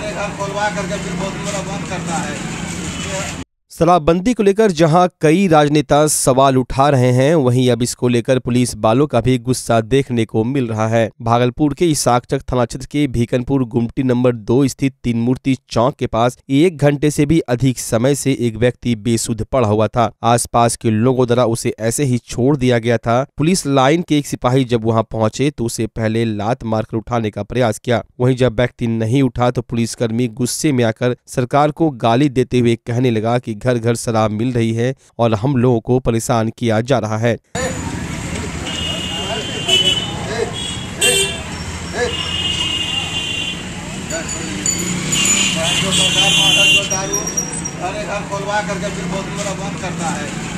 सारे घर खोलवा करके फिर बहुत बड़ा बंद करता है। शराबबंदी को लेकर जहाँ कई राजनेता सवाल उठा रहे हैं, वहीं अब इसको लेकर पुलिस बालों का भी गुस्सा देखने को मिल रहा है। भागलपुर के इसाकचक थाना क्षेत्र के भीकनपुर गुमटी नंबर दो स्थित तीन मूर्ति चौक के पास एक घंटे से भी अधिक समय से एक व्यक्ति बेसुध पड़ा हुआ था। आसपास के लोगों द्वारा उसे ऐसे ही छोड़ दिया गया था। पुलिस लाइन के एक सिपाही जब वहाँ पहुँचे तो उसे पहले लात मारकर उठाने का प्रयास किया। वही जब व्यक्ति नहीं उठा तो पुलिसकर्मी गुस्से में आकर सरकार को गाली देते हुए कहने लगा की घर घर शराब मिल रही है और हम लोगों को परेशान किया जा रहा है। सारे घर खोलवा करके फिर बहुत बड़ा बंद करता है।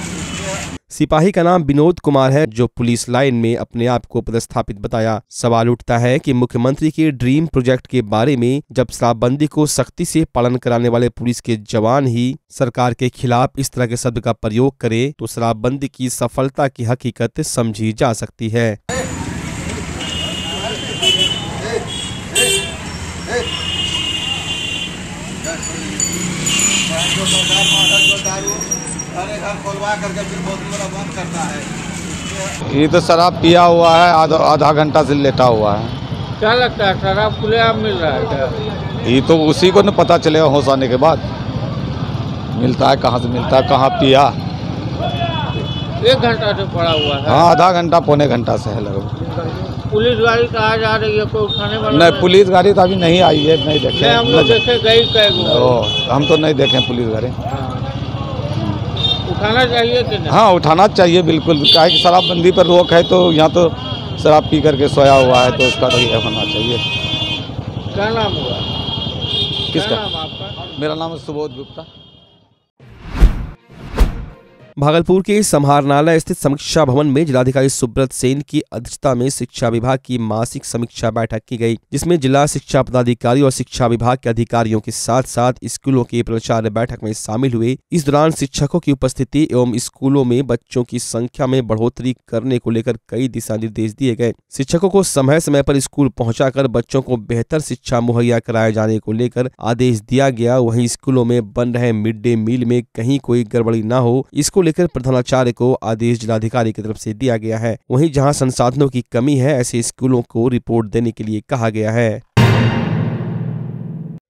सिपाही का नाम विनोद कुमार है जो पुलिस लाइन में अपने आप को पदस्थापित बताया सवाल उठता है कि मुख्यमंत्री के ड्रीम प्रोजेक्ट के बारे में जब शराबबंदी को सख्ती से पालन कराने वाले पुलिस के जवान ही सरकार के खिलाफ इस तरह के शब्द का प्रयोग करे तो शराबबंदी की सफलता की हकीकत समझी जा सकती है जो घर खोलवा करके फिर बहुत बड़ा बंद करता है। ये तो शराब पिया हुआ है आधा आधा घंटा से लेटा हुआ है। क्या लगता है शराब खुलेआम मिल रहा है क्या? ये तो उसी को न पता चलेगा होश आने के बाद। मिलता है कहाँ से मिलता है कहाँ पिया। एक घंटा से पड़ा हुआ है। हाँ आधा घंटा पौने घंटा से है लगभग। पुलिस गाड़ी तो कहाँ जा रही है कोई उठाने वाला नहीं पुलिस गाड़ी तो अभी नहीं आई है नहीं देखे। नहीं हम लोग देखे गई हम तो नहीं देखे पुलिस गाड़ी। उठाना चाहिए कि नहीं? हाँ उठाना चाहिए बिल्कुल। क्या है कि शराबबंदी पर रोक है तो यहाँ तो शराब पी करके सोया हुआ है तो उसका तो यह होना चाहिए। क्या नाम हुआ? किसका? नाम आपका? मेरा नाम है सुबोध गुप्ता। भागलपुर के समाहरणालय स्थित समीक्षा भवन में जिलाधिकारी सुब्रत सेन की अध्यक्षता में शिक्षा विभाग की मासिक समीक्षा बैठक की गई, जिसमें जिला शिक्षा पदाधिकारी और शिक्षा विभाग के अधिकारियों के साथ साथ स्कूलों के प्राचार्य बैठक में शामिल हुए। इस दौरान शिक्षकों की उपस्थिति एवं स्कूलों में बच्चों की संख्या में बढ़ोतरी करने को लेकर कई दिशा निर्देश दिए गए। शिक्षकों को समय समय पर स्कूल पहुंचाकर बच्चों को बेहतर शिक्षा मुहैया कराए जाने को लेकर आदेश दिया गया। वहीं स्कूलों में बन रहे मिड डे मील में कहीं कोई गड़बड़ी न हो। इसको लेकर प्रधानाचार्य को आदेश जिलाधिकारी की तरफ़ से दिया गया है। वहीं जहाँ संसाधनों की कमी है, ऐसे स्कूलों को रिपोर्ट देने के लिए कहा गया है।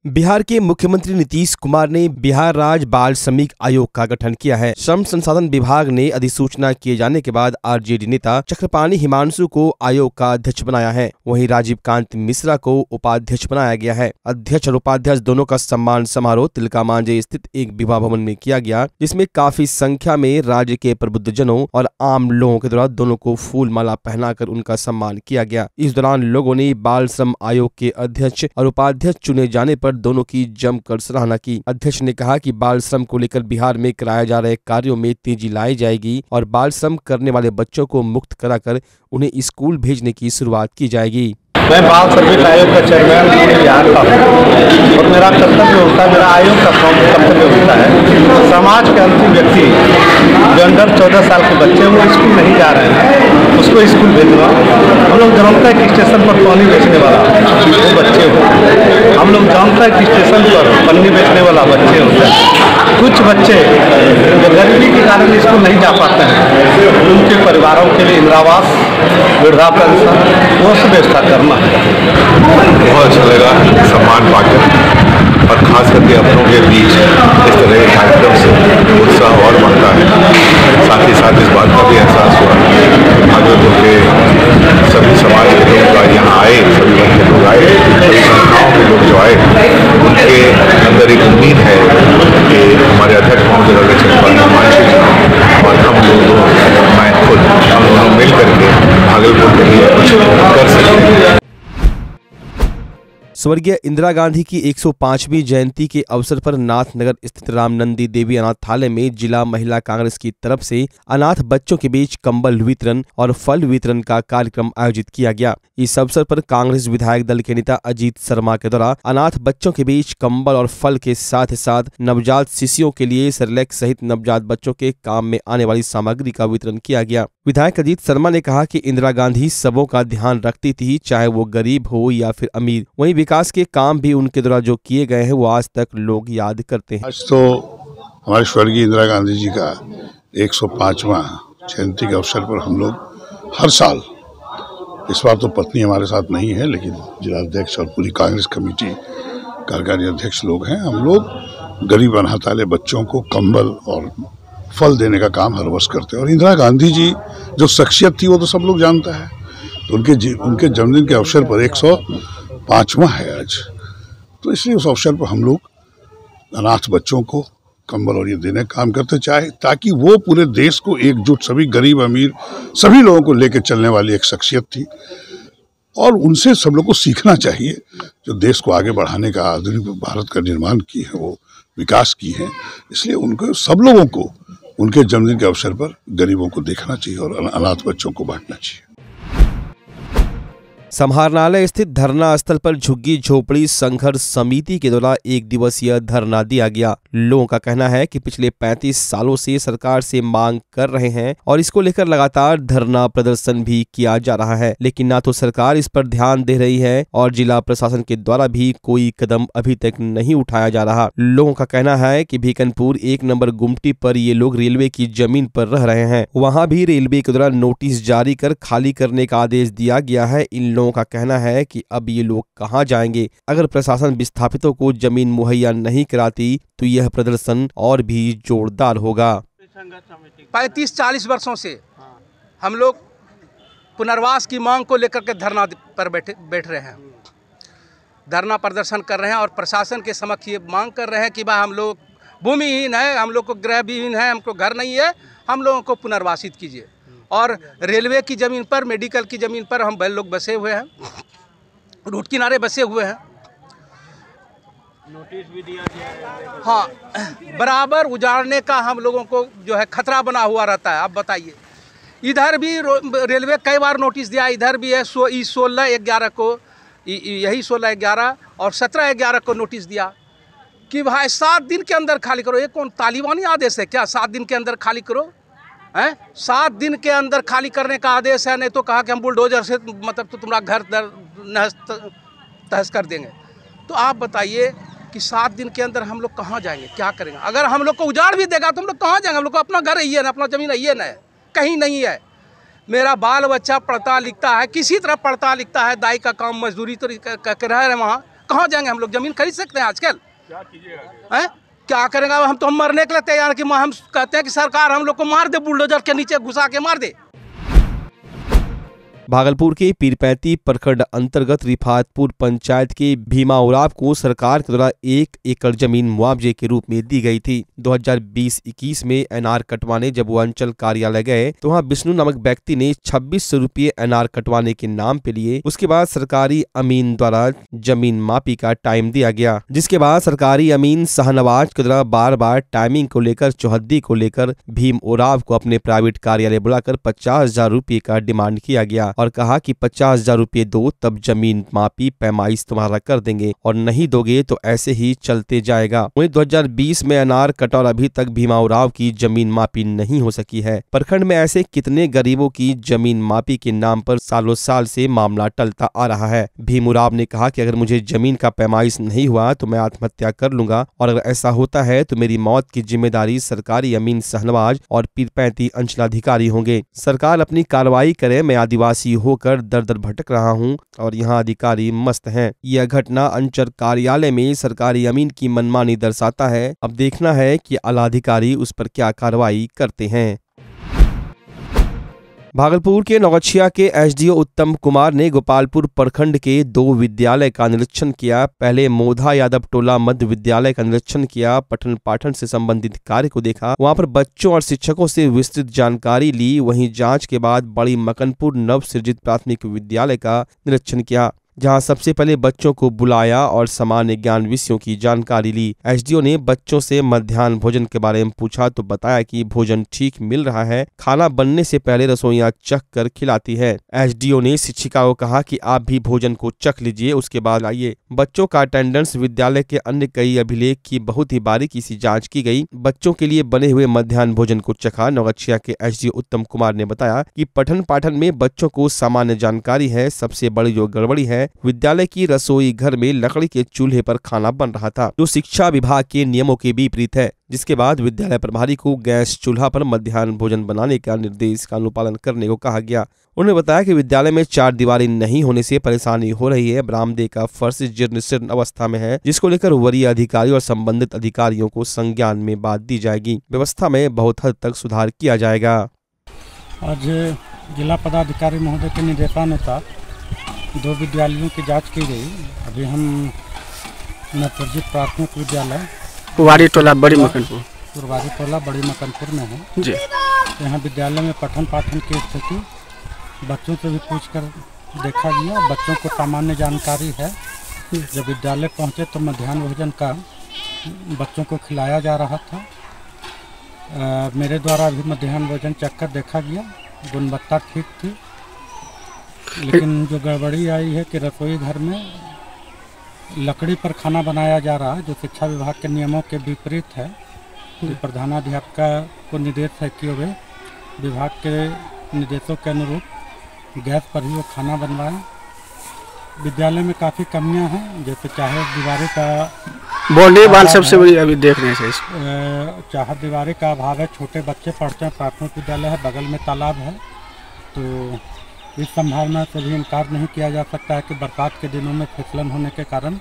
बिहार के मुख्यमंत्री नीतीश कुमार ने बिहार राज्य बाल श्रमिक आयोग का गठन किया है। श्रम संसाधन विभाग ने अधिसूचना किए जाने के बाद आरजेडी नेता चक्रपाणी हिमांशु को आयोग का अध्यक्ष बनाया है। वहीं राजीव कांत मिश्रा को उपाध्यक्ष बनाया गया है। अध्यक्ष और उपाध्यक्ष दोनों का सम्मान समारोह तिलका मांझे स्थित एक विवाह भवन में किया गया, जिसमें काफ़ी संख्या में राज्य के प्रबुद्ध जनों और आम लोगों के द्वारा दोनों को फूल माला पहनाकर उनका सम्मान किया गया। इस दौरान लोगों ने बाल श्रम आयोग के अध्यक्ष और उपाध्यक्ष चुने जाने पर दोनों की जमकर सराहना की। अध्यक्ष ने कहा कि बाल श्रम को लेकर बिहार में कराए जा रहे कार्यों में तेज़ी लाई जाएगी और बाल श्रम करने वाले बच्चों को मुक्त कराकर उन्हें स्कूल भेजने की शुरुआत की जाएगी। मैं बाल सर्विस आयोग का चेयरमैन पूरे बिहार का हूँ और मेरा कर्तव्य होता है, मेरा आयोग का कर्तव्य होता है? समाज के अंतिम व्यक्ति जो अंडर चौदह साल के बच्चे वो स्कूल नहीं जा रहे हैं। उसको स्कूल भेजना। हम लोग जनता के स्टेशन पर पानी बेचने वाला वो बच्चे हैं। हम लोग जनता के स्टेशन पर पन्नी बेचने वाला बच्चे होते हैं। कुछ बच्चे जो गरीबी के कारण स्कूल नहीं जा पाते हैं। उनके परिवारों के लिए इंदिरावास वृद्धा पेंशन वो सब व्यवस्था करना है। बहुत अच्छा लगा सम्मान पाकर। और खास करके अपनों के बीच इस तरह के कार्यक्रम से उत्साह और बढ़ता है। साथ ही साथ इस बात का भी एहसास हुआ भागलपुर के सभी समाज के लोग का यहाँ आए सभी वर्ग के लोग आए सभी संस्थाओं के लोग जो आए उनके अंदर एक उम्मीद है कि हमारे अध्यक्ष महोदय रवि चंद्रपाल भागलपुर स्वर्गीय इंदिरा गांधी की 105वीं जयंती के अवसर पर नाथनगर स्थित रामनंदी देवी अनाथालय में जिला महिला कांग्रेस की तरफ़ से अनाथ बच्चों के बीच कंबल वितरण और फल वितरण का कार्यक्रम आयोजित किया गया। इस अवसर पर कांग्रेस विधायक दल के नेता अजीत शर्मा के द्वारा अनाथ बच्चों के बीच कंबल और फल के साथ साथ नवजात शिशुओं के लिए सरलेक्स सहित नवजात बच्चों के काम में आने वाली सामग्री का वितरण किया गया। विधायक अजीत शर्मा ने कहा कि इंदिरा गांधी सबों का ध्यान रखती थी, चाहे वो गरीब हो या फिर अमीर। वहीं विकास के काम भी उनके द्वारा जो किए गए हैं, वो आज तक लोग याद करते हैं। आज तो हमारे स्वर्गीय इंदिरा गांधी जी का 105वां जयंती के अवसर पर हम लोग हर साल, इस बार तो पत्नी हमारे साथ नहीं है, लेकिन जिलाध्यक्ष और पूरी कांग्रेस कमेटी कार्यकारी अध्यक्ष लोग हैं। हम लोग गरीब अनाथ बच्चों को कंबल और फल देने का काम हर वर्ष करते हैं। और इंदिरा गांधी जी जो शख्सियत थी, वो तो सब लोग जानता है। तो उनके उनके जन्मदिन के अवसर पर एक सौ पाँचवा है आज। तो इसलिए उस अवसर पर हम लोग अनाथ बच्चों को कंबल और ये देने काम करते चाहे, ताकि वो पूरे देश को एकजुट, सभी गरीब, अमीर, सभी लोगों को लेकर चलने वाली एक शख्सियत थी। और उनसे सब लोग को सीखना चाहिए, जो देश को आगे बढ़ाने का, आधुनिक भारत का निर्माण की है, वो विकास की है। इसलिए उनको, सब लोगों को उनके जन्मदिन के अवसर पर गरीबों को देखना चाहिए और अनाथ बच्चों को बांटना चाहिए। समाहरणालय स्थित धरना स्थल पर झुग्गी झोपड़ी संघर्ष समिति के द्वारा एक दिवसीय धरना दिया गया। लोगों का कहना है कि पिछले 35 सालों से सरकार से मांग कर रहे हैं और इसको लेकर लगातार धरना प्रदर्शन भी किया जा रहा है। लेकिन ना तो सरकार इस पर ध्यान दे रही है और जिला प्रशासन के द्वारा भी कोई कदम अभी तक नहीं उठाया जा रहा। लोगों का कहना है की भीकनपुर एक नंबर गुमटी पर ये लोग रेलवे की ज़मीन पर रह रहे हैं। वहाँ भी रेलवे के द्वारा नोटिस जारी कर खाली करने का आदेश दिया गया है। इन लोगों का कहना है कि अब ये लोग कहाँ जाएँगे? अगर प्रशासन विस्थापितों को ज़मीन मुहैया नहीं कराती तो यह प्रदर्शन और भी जोरदार होगा। पैंतीस चालीस वर्षों से हम लोग पुनर्वास की मांग को लेकर के धरना पर बैठे, बैठ रहे हैं। धरना प्रदर्शन कर रहे हैं और प्रशासन के समक्ष ये मांग कर रहे हैं कि भाई हम लोग भूमिहीन है, हम लोग को गृह विहीन है, हमको घर नहीं है, हम लोगों को पुनर्वासित कीजिए। और रेलवे की ज़मीन पर मेडिकल की ज़मीन पर हम लोग बसे हुए हैं। रोड किनारे बसे हुए हैं। नोटिस भी दिया गया हाँ। बराबर उजाड़ने का हम लोगों को जो है खतरा बना हुआ रहता है। आप बताइए। इधर भी रेलवे कई बार नोटिस दिया इधर भी है सो ई सोलह ग्यारह को यही सोलह ग्यारह और सत्रह ग्यारह को नोटिस दिया कि भाई सात दिन के अंदर खाली करो। ये कौन तालिबानी आदेश है क्या? सात दिन के अंदर खाली करो? हैं? सात दिन के अंदर खाली करने का आदेश है नहीं तो कहा कि हम बुलडोजर से मतलब तो तुम्हारा घर दर नहस तहस कर देंगे। तो आप बताइए कि सात दिन के अंदर हम लोग कहाँ जाएँगे क्या करेंगे? अगर हम लोग को उजाड़ भी देगा तो हम लोग कहाँ जाएँगे? हम लोग को अपना घर ही है ना अपना ज़मीन ही है ना कहीं नहीं है। मेरा बाल बच्चा पढ़ता लिखता है किसी तरह पढ़ता लिखता है दाई का काम मजदूरी तो करके रह रहे हैं वहाँ। कहाँ जाएँगे हम लोग? ज़मीन खरीद सकते हैं आजकल? हैं? क्या करेंगे? हम तो हम मरने के लिए तैयार कि हम कहते हैं कि सरकार हम लोग को मार दे, बुलडोजर के नीचे घुसा के मार दे। भागलपुर के पीरपैंती प्रखंड अंतर्गत रिफातपुर पंचायत के भीमा उराव को सरकार के द्वारा एक एकड़ ज़मीन मुआवजे के रूप में दी गई थी। 2020-21 में एनआर कटवाने जब वो अंचल कार्यालय गए तो वहाँ विष्णु नामक व्यक्ति ने छब्बीस सौ रुपये एनआर कटवाने के नाम पे लिए। उसके बाद सरकारी अमीन द्वारा ज़मीन मापी का टाइम दिया गया, जिसके बाद सरकारी अमीन शाहनवाज के द्वारा बार बार टाइमिंग को लेकर, चौहद्दी को लेकर भीम उराव को अपने प्राइवेट कार्यालय बुलाकर पचास हज़ार रुपये का डिमांड किया गया। और कहा कि पचास हज़ार रुपये दो, तब ज़मीन मापी पैमाइश तुम्हारा कर देंगे और नहीं दोगे तो ऐसे ही चलते जाएगा। वही 2020 में अनार कट और अभी तक भीमा उराव की ज़मीन मापी नहीं हो सकी है। प्रखंड में ऐसे कितने गरीबों की ज़मीन मापी के नाम पर सालों साल से मामला टलता आ रहा है? भीम उराव ने कहा कि अगर मुझे ज़मीन का पैमाइश नहीं हुआ तो मैं आत्महत्या कर लूँगा और अगर ऐसा होता है तो मेरी मौत की ज़िम्मेदारी सरकारी अमीन सहनवाज और पीरपैंती अंचलाधिकारी होंगे। सरकार अपनी कार्रवाई करे, मैं आदिवासी होकर दर दर भटक रहा हूँ और यहाँ अधिकारी मस्त हैं। यह घटना अंचल कार्यालय में सरकारी अमीन की मनमानी दर्शाता है। अब देखना है कि आलाधिकारी उस पर क्या कार्रवाई करते हैं। भागलपुर के नौगछिया के एसडीओ उत्तम कुमार ने गोपालपुर प्रखंड के दो विद्यालय का निरीक्षण किया। पहले मोधा यादव टोला मध्य विद्यालय का निरीक्षण किया। पठन पाठन से संबंधित कार्य को देखा। वहाँ पर बच्चों और शिक्षकों से विस्तृत जानकारी ली। वहीं जाँच के बाद बड़ी मकनपुर नव सृजित प्राथमिक विद्यालय का निरीक्षण किया। जहाँ सबसे पहले बच्चों को बुलाया और सामान्य ज्ञान विषयों की जानकारी ली। एसडीओ ने बच्चों से मध्याह्न भोजन के बारे में पूछा तो बताया कि भोजन ठीक मिल रहा है, खाना बनने से पहले रसोईया चख कर खिलाती है। एसडीओ ने शिक्षिका को कहा कि आप भी भोजन को चख लीजिए, उसके बाद आइए। बच्चों का अटेंडेंस विद्यालय के अन्य कई अभिलेख की बहुत ही बारीकी से जाँच की गई। बच्चों के लिए बने हुए मध्याह्न भोजन को चखा नवगछिया के एस उत्तम कुमार ने बताया कि पठन पाठन में बच्चों को सामान्य जानकारी है, सबसे बड़ी जो गड़बड़ी है विद्यालय की रसोई घर में लकड़ी के चूल्हे पर खाना बन रहा था, जो शिक्षा विभाग के नियमों के विपरीत है, जिसके बाद विद्यालय प्रभारी को गैस चूल्हा पर मध्याह्न भोजन बनाने का निर्देश का अनुपालन करने को कहा गया। उन्होंने बताया कि विद्यालय में चार दीवारी नहीं होने से परेशानी हो रही है। बरामदे का फर्श जीर्ण शीर्ण अवस्था में है, जिसको लेकर वरीय अधिकारी और संबंधित अधिकारियों को संज्ञान में बात दी जाएगी। व्यवस्था में बहुत हद तक सुधार किया जाएगा। आज जिला पदाधिकारी महोदय के निर्देशानुसार दो विद्यालयों की जाँच की गई। अभी हम नवप्रजित प्राथमिक विद्यालय कुवारी टोला बड़ी मकनपुर। पुरवारी टोला बड़ी मकनपुर में है। जी। यहाँ विद्यालय में पठन पाठन की स्थिति बच्चों से भी पूछ कर देखा गया। बच्चों को सामान्य जानकारी है। जब विद्यालय पहुँचे तो मध्यान्ह भोजन का बच्चों को खिलाया जा रहा था। अ, मेरे द्वारा भी मध्यान्ह भोजन चक्कर देखा गया। गुणवत्ता ठीक थी। लेकिन जो गड़बड़ी आई है कि रसोई घर में लकड़ी पर खाना बनाया जा रहा है जो शिक्षा विभाग के नियमों के विपरीत है कि प्रधानाध्यापिका को निर्देश है कि वे विभाग के निर्देशों के अनुरूप गैस पर ही वो खाना बनवाएँ। विद्यालय में काफ़ी कमियाँ हैं जैसे चाहे दीवारें का वाल अभाव सबसे बड़ी अभी देख रहे हैं चाहे दीवारें का अभाव है छोटे बच्चे पढ़ते हैं प्राथमिक विद्यालय है बगल में तालाब है तो इस संभावना से भी इनकार नहीं किया जा सकता है कि बरसात के दिनों में फिसलन होने के कारण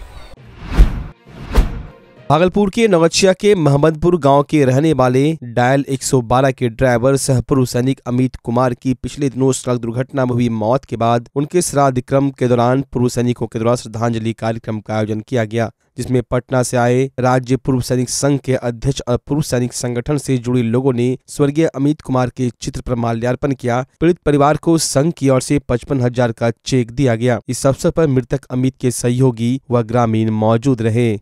भागलपुर के नवगछिया के मोहम्मदपुर गाँव के रहने वाले डायल 112 के ड्राइवर सह पूर्व सैनिक अमित कुमार की पिछले दिनों सड़क दुर्घटना में हुई मौत के बाद उनके श्राद्ध क्रम के दौरान पूर्व सैनिकों के द्वारा श्रद्धांजलि कार्यक्रम का आयोजन किया गया, जिसमें पटना से आए राज्य पूर्व सैनिक संघ के अध्यक्ष और पूर्व सैनिक संगठन से जुड़े लोगों ने स्वर्गीय अमित कुमार के चित्र पर माल्यार्पण किया। पीड़ित परिवार को संघ की ओर से पचपन हज़ार का चेक दिया गया। इस अवसर पर मृतक अमित के सहयोगी व ग्रामीण मौजूद रहे।